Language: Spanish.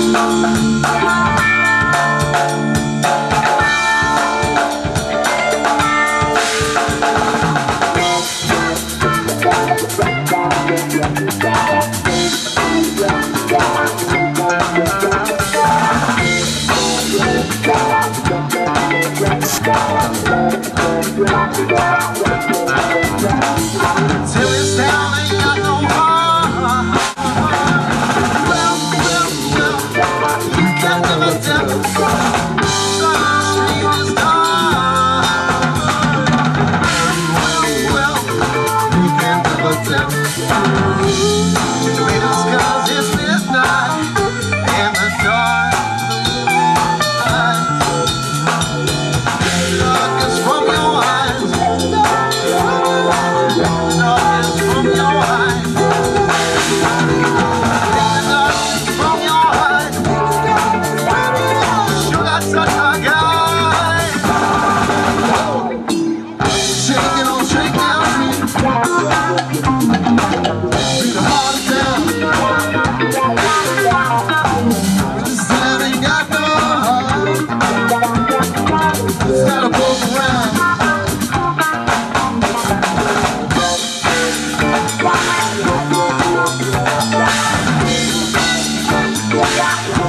¡Gracias! Yeah.